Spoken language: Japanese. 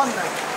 かんない。